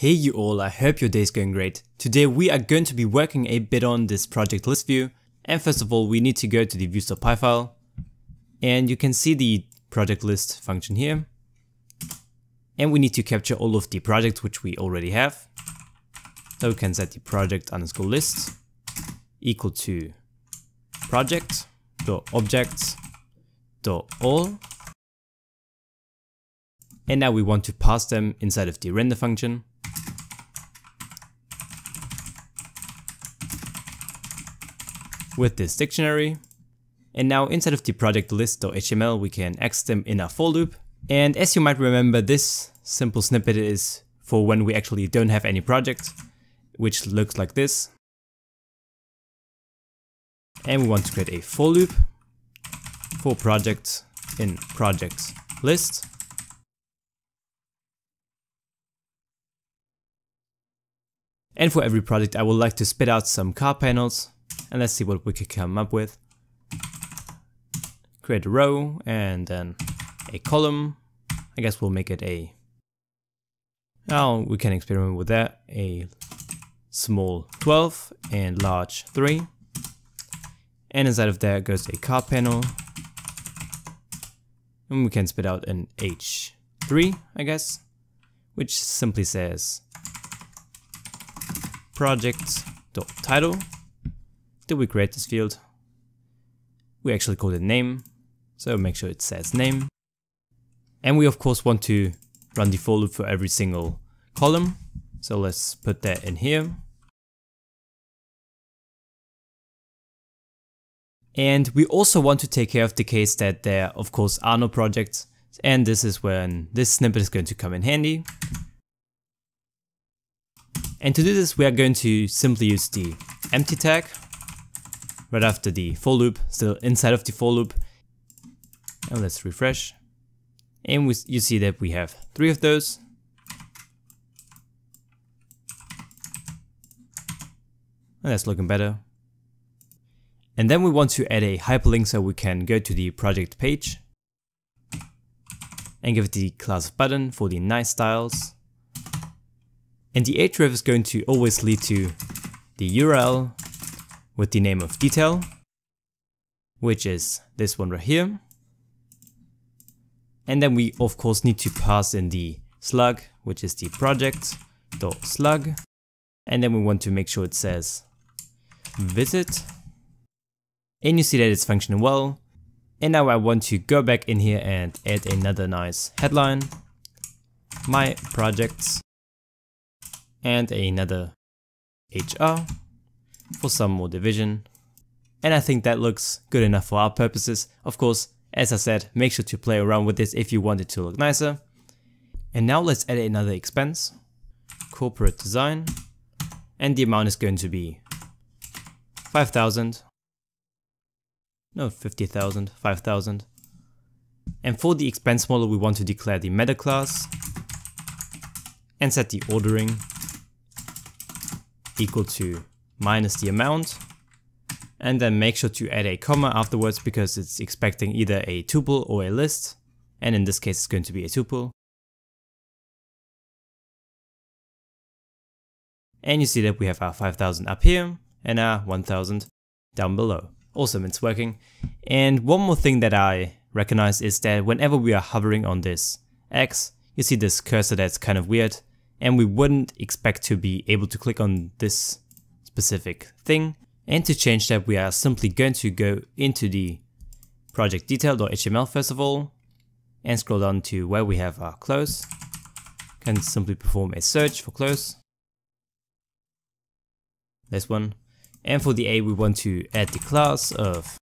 Hey you all, I hope your day is going great. Today we are going to be working a bit on this project list view. And first of all, we need to go to the views.py file. And you can see the project list function here. And we need to capture all of the projects which we already have. So we can set the project underscore list equal to project dot objects dot all. And now we want to pass them inside of the render function. With this dictionary. And now inside of the project list.html we can access them in a for loop. And as you might remember this simple snippet is for when we actually don't have any project, which looks like this. And we want to create a for loop for project in project list. And for every project I would like to spit out some card panels and let's see what we could come up with. Create a row and then a column. I guess we'll make it a, now we can experiment with that, a small 12 and large 3. And inside of that goes a card panel. And we can spit out an H3, I guess, which simply says project.title did we create this field? We actually call it name, so make sure it says name. And we of course want to run the for loop for every single column. So let's put that in here. And we also want to take care of the case that there of course are no projects and this is when this snippet is going to come in handy. And to do this we are going to simply use the empty tag right after the for loop, still inside of the for loop. And let's refresh. And we, you see that we have three of those. And that's looking better. And then we want to add a hyperlink so we can go to the project page and give it the class button for the nice styles. And the href is going to always lead to the URL with the name of detail, which is this one right here. And then we of course need to pass in the slug, which is the project dot slug. And then we want to make sure it says visit. And you see that it's functioning well. And now I want to go back in here and add another nice headline, my projects, and another HR for some more division. And I think that looks good enough for our purposes. Of course, as I said, make sure to play around with this if you want it to look nicer. And now let's add another expense, corporate design, and the amount is going to be 5,000, no 50,000, 5,000. And for the expense model we want to declare the meta class and set the ordering equal to minus the amount and then make sure to add a comma afterwards because it's expecting either a tuple or a list and in this case it's going to be a tuple. And you see that we have our 5000 up here and our 1000 down below. Awesome, it's working. And one more thing that I recognize is that whenever we are hovering on this X, you see this cursor that's kind of weird and we wouldn't expect to be able to click on this specific thing. And to change that, we are simply going to go into the project detail.html first of all, and scroll down to where we have our close. Can simply perform a search for close. This one. And for the A, we want to add the class of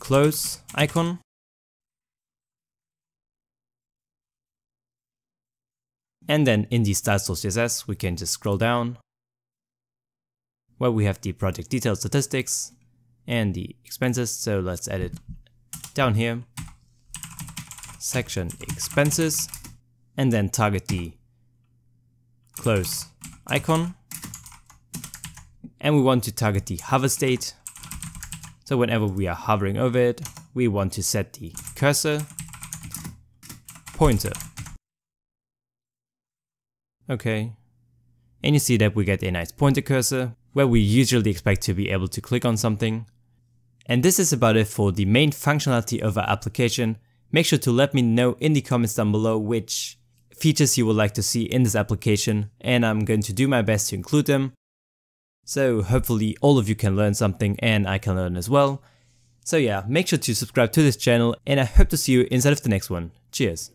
close icon. And then in the styles.css, we can just scroll down where we have the project detail statistics and the expenses. So let's add it down here, section expenses, and then target the close icon. And we want to target the hover state. So whenever we are hovering over it, we want to set the cursor, pointer, Okay. And you see that we get a nice pointer cursor, where we usually expect to be able to click on something. And this is about it for the main functionality of our application. Make sure to let me know in the comments down below which features you would like to see in this application, and I'm going to do my best to include them. So hopefully all of you can learn something and I can learn as well. So yeah, make sure to subscribe to this channel and I hope to see you inside of the next one. Cheers.